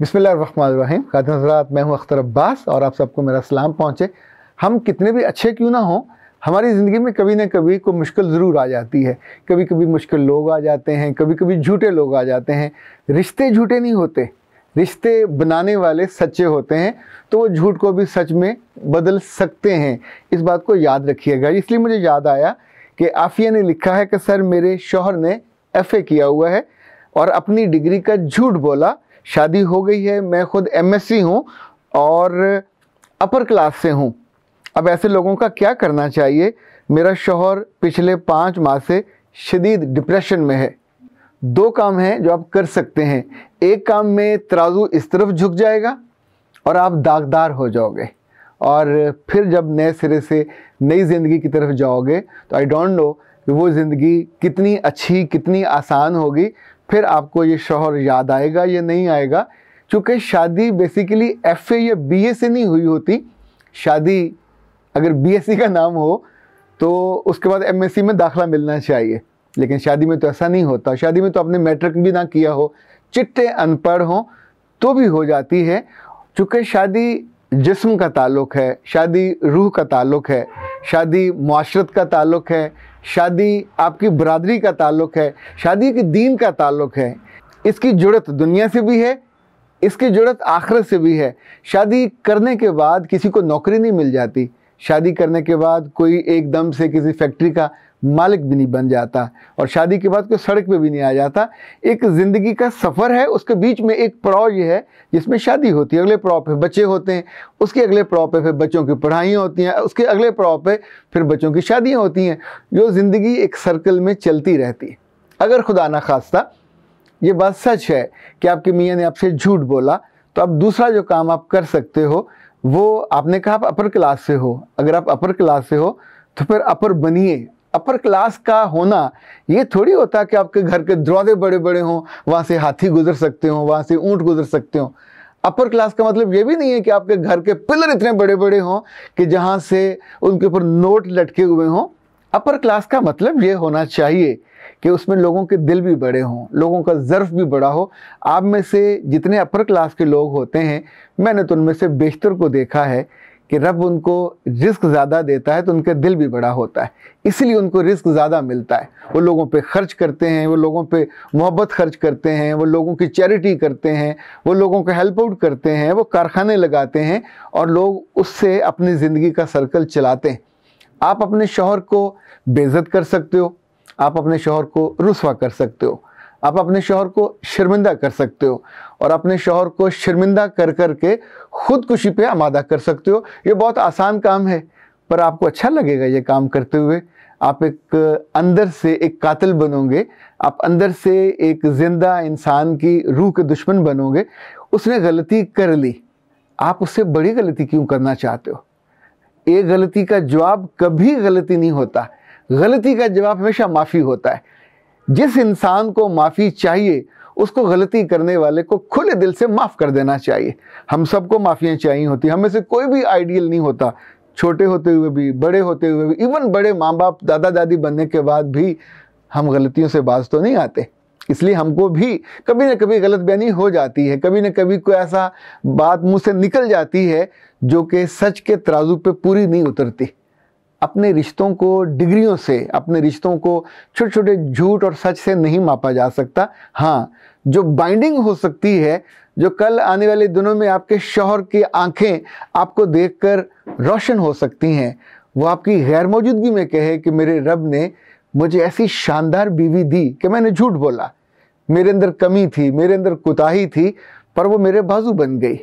बिस्मिल्लाम खातिन हजरात, मैं हूँ अख्तर अब्बास और आप सबको मेरा सलाम पहुँचे। हम कितने भी अच्छे क्यों ना हों, हमारी ज़िंदगी में कभी ना कभी कोई मुश्किल ज़रूर आ जाती है। कभी कभी मुश्किल लोग आ जाते हैं कभी कभी झूठे लोग आ जाते हैं। रिश्ते झूठे नहीं होते। रिश्ते बनाने वाले सच्चे होते हैं तो वो झूठ को भी सच में बदल सकते हैं। इस बात को याद रखिएगा। इसलिए मुझे याद आया कि आफिया ने लिखा है कि, सर, मेरे शोहर ने एफ़ किया हुआ है और अपनी डिग्री का झूठ बोला शादी हो गई है, मैं खुद एमएससी हूँ और अपर क्लास से हूँ। अब ऐसे लोगों का क्या करना चाहिए? मेरा शोहर पिछले पाँच माह से शदीद डिप्रेशन में है। दो काम हैं जो आप कर सकते हैं। एक काम में तराजू इस तरफ़ झुक जाएगा और आप दागदार हो जाओगे। और फिर जब नए सिरे से नई ज़िंदगी की तरफ़ जाओगे तो आई डोंट नो वो ज़िंदगी कितनी अच्छी, कितनी आसान होगी फिर आपको ये शोहर याद आएगा, या नहीं आएगा। क्योंकि शादी बेसिकली एफ़ ए या बी से नहीं हुई होती। शादी अगर बी एस सी का नाम हो तो उसके बाद एम एस सी में दाखला मिलना चाहिए। लेकिन शादी में तो ऐसा नहीं होता। शादी में तो आपने मैट्रिक भी ना किया हो चिट्टे अनपढ़ हों तो भी हो जाती है। चूँकि शादी जिस्म का ताल्लुक़ है, शादी रूह का ताल्लुक़ है, शादी माशरत का ताल्लुक़ है शादी आपकी बरदरी का ताल्लुक़ है, शादी के दीन का ताल्लुक़ है। इसकी जुड़त दुनिया से भी है, इसकी जुड़त आखिरत से भी है। शादी करने के बाद किसी को नौकरी नहीं मिल जाती। शादी करने के बाद कोई एकदम से किसी फैक्ट्री का मालिक भी नहीं बन जाता और शादी के बाद कोई सड़क पे भी नहीं आ जाता। एक ज़िंदगी का सफ़र है, उसके बीच में एक पड़ाव ये है जिसमें शादी होती है। अगले पड़ाव पे बच्चे होते हैं, उसके अगले पड़ाव पे फिर बच्चों की पढ़ाइयाँ होती हैं, उसके अगले पड़ाव पे फिर बच्चों की शादियाँ होती हैं। जो ज़िंदगी एक सर्कल में चलती रहती है। अगर खुदा ना खास्ता, ये बात सच है कि आपके मियाँ ने आपसे झूठ बोला तो आप दूसरा जो काम आप कर सकते हो वो आपने कहा आप अपर क्लास से हो। अगर आप अपर क्लास से हो तो फिर अपर बनिए। अपर क्लास का होना, ये थोड़ी होता कि आपके घर के दरवाजे बड़े बड़े हों, वहाँ से हाथी गुजर सकते हो, वहाँ से ऊँट गुजर सकते हो। अपर क्लास का मतलब ये भी नहीं है कि आपके घर के पिलर इतने बड़े बड़े हों कि जहाँ से उनके ऊपर नोट लटके हुए हों। अपर क्लास का मतलब ये होना चाहिए। कि उसमें लोगों के दिल भी बड़े हों, लोगों का ज़र्फ भी बड़ा हो। आप में से जितने अपर क्लास के लोग होते हैं, मैंने तो उनमें से बेशतर को देखा है कि रब उनको रिस्क ज़्यादा देता है तो उनका दिल भी बड़ा होता है। इसलिए उनको रिस्क ज़्यादा मिलता है। वो लोगों पे खर्च करते हैं, वो लोगों पे मोहब्बत खर्च करते हैं, वो लोगों की चैरिटी करते हैं, वो लोगों को हेल्प आउट करते हैं, वो कारखाने लगाते हैं और लोग उससे अपनी ज़िंदगी का सर्कल चलाते हैं। आप अपने शोहर को बेज़त कर सकते हो आप अपने शोहर को रुसवा कर सकते हो। आप अपने शोहर को शर्मिंदा कर सकते हो और अपने शोहर को शर्मिंदा कर कर के खुदकुशी पे आमादा कर सकते हो। ये बहुत आसान काम है, पर आपको अच्छा लगेगा ये काम करते हुए। आप एक अंदर से एक कातिल बनोगे, आप अंदर से एक ज़िंदा इंसान की रूह के दुश्मन बनोगे। उसने गलती कर ली, आप उससे बड़ी गलती क्यों करना चाहते हो? एक गलती का जवाब कभी गलती नहीं होता। गलती का जवाब हमेशा माफ़ी होता है। जिस इंसान को माफ़ी चाहिए, उसको गलती करने वाले को खुले दिल से माफ़ कर देना चाहिए। हम सबको माफ़ियाँ चाहिए होती, हमें से कोई भी आइडियल नहीं होता। छोटे होते हुए भी, बड़े होते हुए भी इवन बड़े माँ बाप दादा दादी बनने के बाद भी हम गलतियों से बाज तो नहीं आते। इसलिए हमको भी कभी ना कभी गलत बयानी हो जाती है। कभी ना कभी कोई ऐसा बात मुँह से निकल जाती है जो कि सच के तराजू पे पूरी नहीं उतरती। अपने रिश्तों को डिग्रियों से, अपने रिश्तों को छोटे छोटे झूठ और सच से नहीं मापा जा सकता। हाँ जो बाइंडिंग हो सकती है, जो कल आने वाले दिनों में आपके शोहर की आँखें आपको देखकर रोशन हो सकती हैं, वो आपकी गैर मौजूदगी में कहे कि मेरे रब ने मुझे ऐसी शानदार बीवी दी कि मैंने झूठ बोला। मेरे अंदर कमी थी, मेरे अंदर कुताही थी, पर वो मेरे बाजू बन गई,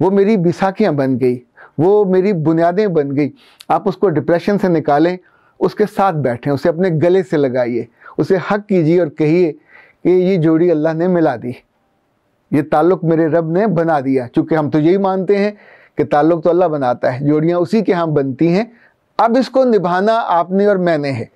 वो मेरी बिसाखियाँ बन गई। वो मेरी बुनियादें बन गई। आप उसको डिप्रेशन से निकालें, उसके साथ बैठें, उसे अपने गले से लगाइए, उसे हक कीजिए और कहिए कि ये जोड़ी अल्लाह ने मिला दी। ये ताल्लुक़ मेरे रब ने बना दिया। चूँकि हम तो यही मानते हैं कि ताल्लुक़ तो अल्लाह बनाता है, जोड़ियाँ उसी के यहाँ बनती हैं। अब इसको निभाना आपने और मैंने है।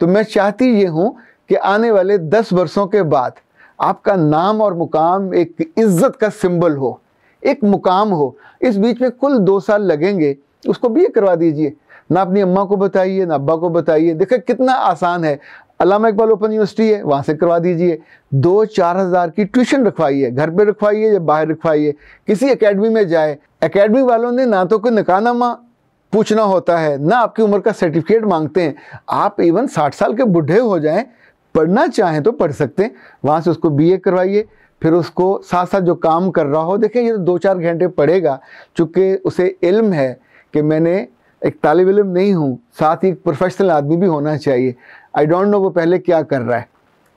तो मैं चाहती ये हूँ कि आने वाले दस वर्षों के बाद आपका नाम और मुकाम एक इज़्ज़त का सिंबल हो। एक मुकाम हो, इस बीच में कुल दो साल लगेंगे, उसको भी करवा दीजिए। ना अपनी अम्मा को बताइए, ना अब्बा को बताइए। देखिए कितना आसान है। अलामा इकबाल ओपन यूनिवर्सिटी है, वहाँ से करवा दीजिए। दो चार हज़ार की ट्यूशन रखवाइए, घर पे रखवाइए या बाहर रखवाइए। किसी एकेडमी में जाए। एकेडमी वालों ने ना तो कोई निकानामा पूछना होता है, ना आपकी उम्र का सर्टिफिकेट मांगते हैं। आप इवन साठ साल के बुढ़े हो जाएँ, पढ़ना चाहें तो पढ़ सकते हैं। वहाँ से उसको बीए करवाइए। फिर उसको साथ साथ जो काम कर रहा हो, देखें ये तो दो चार घंटे पढ़ेगा चूँकि उसे इल्म है कि मैंने एक तालब इलम नहीं हूँ, साथ ही एक प्रोफेशनल आदमी भी होना चाहिए। आई डोंट नो वो पहले क्या कर रहा है।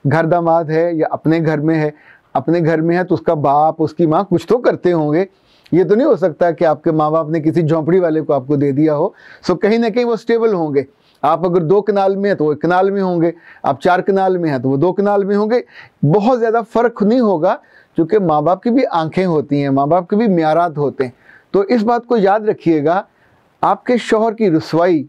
घर दामाद है या अपने घर में है, अपने घर में है तो उसका बाप, उसकी माँ कुछ तो करते होंगे। ये तो नहीं हो सकता कि आपके माँ बाप ने किसी झोंपड़ी वाले को आपको दे दिया हो। सो कहीं ना कहीं वो स्टेबल होंगे। आप अगर दो कनाल में हैं तो वो एक कनाल में होंगे, आप चार कनाल में हैं तो वो दो कनाल में होंगे। बहुत ज़्यादा फ़र्क नहीं होगा, क्योंकि माँ बाप की भी आँखें होती हैं माँ बाप के भी म्यारात होते हैं। तो इस बात को याद रखिएगा, आपके शोहर की रसवाई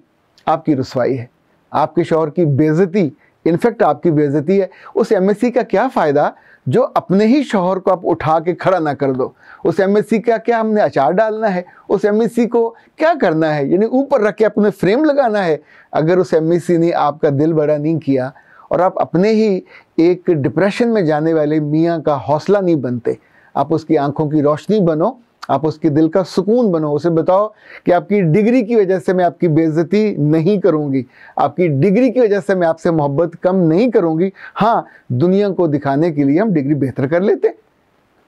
आपकी रसवाई है। आपके शोहर की बेज़ती इनफेक्ट आपकी बेज़ती है। उस एमएससी का क्या फ़ायदा? जो अपने ही शोहर को आप उठा के खड़ा ना कर दो। उस एमएससी का क्या हमने अचार डालना है? उस एमएससी को क्या करना है? यानी ऊपर रख के अपने फ्रेम लगाना है। अगर उस एमएससी ने आपका दिल बड़ा नहीं किया और आप अपने ही एक डिप्रेशन में जाने वाले मियाँ का हौसला नहीं बनते, आप उसकी आँखों की रोशनी बनो आप उसके दिल का सुकून बनो, उसे बताओ कि आपकी डिग्री की वजह से मैं आपकी बेइज्जती नहीं करूँगी। आपकी डिग्री की वजह से मैं आपसे मोहब्बत कम नहीं करूँगी। हाँ दुनिया को दिखाने के लिए हम डिग्री बेहतर कर लेते।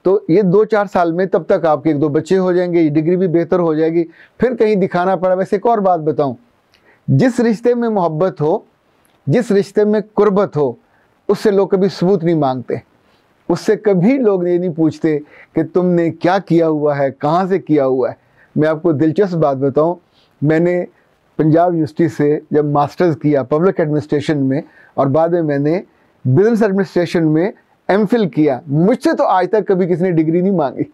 तो ये दो चार साल में तब तक आपके एक दो बच्चे हो जाएँगे, ये डिग्री भी बेहतर हो जाएगी। फिर कहीं दिखाना पड़ा, वैसे एक और बात बताऊँ। जिस रिश्ते में मोहब्बत हो, जिस रिश्ते में कुर्बत हो, उससे लोग कभी सबूत नहीं मांगते। उससे कभी लोग ये नहीं पूछते कि तुमने क्या किया हुआ है, कहाँ से किया हुआ है। मैं आपको दिलचस्प बात बताऊँ, मैंने पंजाब यूनिवर्सिटी से जब मास्टर्स किया पब्लिक एडमिनिस्ट्रेशन में और बाद में मैंने बिज़नेस एडमिनिस्ट्रेशन में एम किया, मुझसे तो आज तक कभी किसी ने डिग्री नहीं मांगी।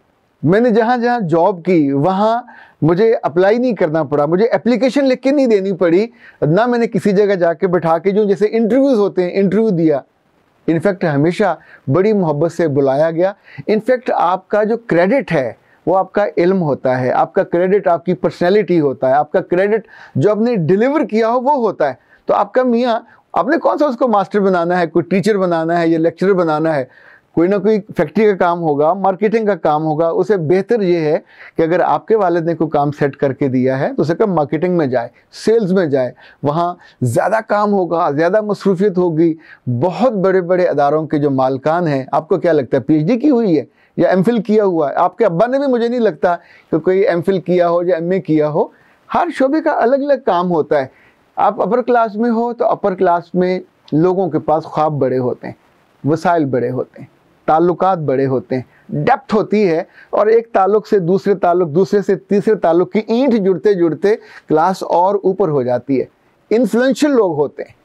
मैंने जहाँ जहाँ जॉब की, वहाँ मुझे अप्लाई नहीं करना पड़ा, मुझे एप्लीकेशन लिख के नहीं देनी पड़ी, ना मैंने किसी जगह जाके बैठा के जो जैसे इंटरव्यूज़ होते हैं इंटरव्यू दिया। इनफैक्ट हमेशा बड़ी मोहब्बत से बुलाया गया। इनफैक्ट आपका जो क्रेडिट है, वो आपका इल्म होता है, आपका क्रेडिट आपकी पर्सनैलिटी होता है, आपका क्रेडिट जो आपने डिलीवर किया हो, वो होता है। तो आपका मियाँ, आपने कौन सा उसको मास्टर बनाना है, कोई टीचर बनाना है या लेक्चरर बनाना है? कोई ना कोई फैक्ट्री का काम होगा, मार्केटिंग का काम होगा, उसे बेहतर ये है कि अगर आपके वालद ने कोई काम सेट करके दिया है तो उसे कब मार्केटिंग में जाए, सेल्स में जाए, वहाँ ज़्यादा काम होगा, ज़्यादा मसरूफियत होगी, बहुत बड़े बड़े अदारों के जो मालकान हैं, आपको क्या लगता है पीएचडी की हुई है या एम किया हुआ है? आपके अब्बा ने भी मुझे नहीं लगता कि कोई एम किया हो या एमए किया हो। हर शोबे का अलग अलग काम होता है। आप अपर क्लास में हो तो अपर क्लास में लोगों के पास ख्वाब बड़े होते हैं, वसाइल बड़े होते हैं। ताल्लुकात बड़े होते हैं। डेप्थ होती है और एक ताल्लुक से दूसरे ताल्लुक, दूसरे से तीसरे ताल्लुक की ईंट जुड़ते जुड़ते क्लास और ऊपर हो जाती है। इन्फ्लुएंशियल लोग होते हैं।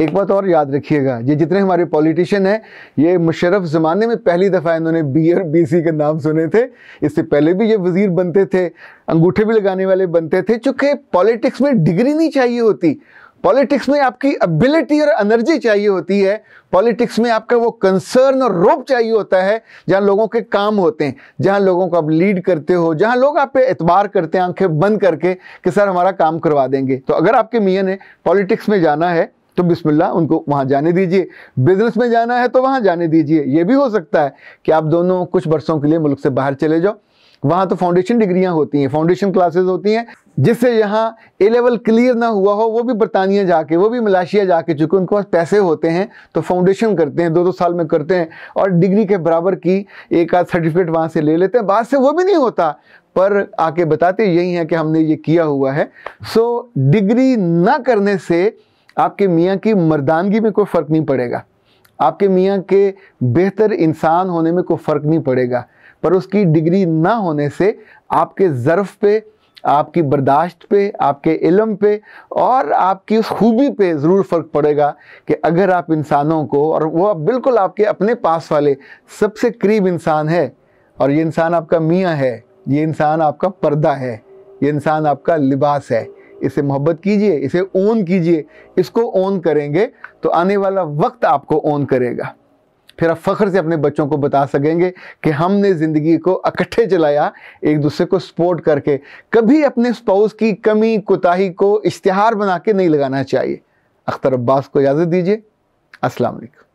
एक बात और याद रखिएगा, ये जितने हमारे पॉलिटिशियन हैं, ये मुशरफ ज़माने में पहली दफ़ा इन्होंने बी और बी सी के नाम सुने थे। इससे पहले भी ये वज़ीर बनते थे, अंगूठे भी लगाने वाले बनते थे, चूँकि पॉलिटिक्स में डिग्री नहीं चाहिए होती। पॉलिटिक्स में आपकी एबिलिटी और एनर्जी चाहिए होती है। पॉलिटिक्स में आपका वो कंसर्न और रोप चाहिए होता है, जहाँ लोगों के काम होते हैं, जहाँ लोगों को आप लीड करते हो, जहाँ लोग आप पे एतबार करते हैं, आँखें बंद करके कि, सर, हमारा काम करवा देंगे। तो अगर आपके मियाँ ने पॉलिटिक्स में जाना है तो बिस्मिल्लाह, उनको वहाँ जाने दीजिए। बिज़नेस में जाना है तो वहाँ जाने दीजिए। ये भी हो सकता है कि आप दोनों कुछ वर्षों के लिए मुल्क से बाहर चले जाओ। वहाँ तो फाउंडेशन डिग्रियाँ होती हैं फाउंडेशन क्लासेस होती हैं, जिससे यहाँ ए लेवल क्लियर ना हुआ हो, वो भी बरतानिया जाके, वो भी मलाशिया जाके, चूँकि उनके पास पैसे होते हैं तो फाउंडेशन करते हैं दो दो साल में करते हैं, और डिग्री के बराबर की एक आध सर्टिफिकेट वहाँ से ले लेते हैं। बाद से वो भी नहीं होता, पर आके बताते यही हैं कि हमने ये किया हुआ है। सो डिग्री ना करने से आपके मियाँ की मर्दानगी में कोई फ़र्क नहीं पड़ेगा। आपके मियाँ के बेहतर इंसान होने में कोई फ़र्क नहीं पड़ेगा। पर उसकी डिग्री ना होने से आपके ज़र्फ़ पे, आपकी बर्दाश्त पे, आपके इलम पे और आपकी उस खूबी पे ज़रूर फ़र्क पड़ेगा कि अगर आप इंसानों को, और वो आप बिल्कुल आपके अपने पास वाले सबसे करीब इंसान है और ये इंसान आपका मियाँ है, ये इंसान आपका पर्दा है, ये इंसान आपका लिबास है, इसे मोहब्बत कीजिए, इसे ओन कीजिए, इसको ओन करेंगे तो आने वाला वक्त आपको ओन करेगा। फिर आप फ़ख्र से अपने बच्चों को बता सकेंगे कि हमने ज़िंदगी को इकट्ठे चलाया एक दूसरे को सपोर्ट करके। कभी अपने स्पाउस की कमी, कोताही को इश्तहार बना के नहीं लगाना चाहिए। अख्तर अब्बास को इजाज़त दीजिए। अस्सलाम वालेकुम।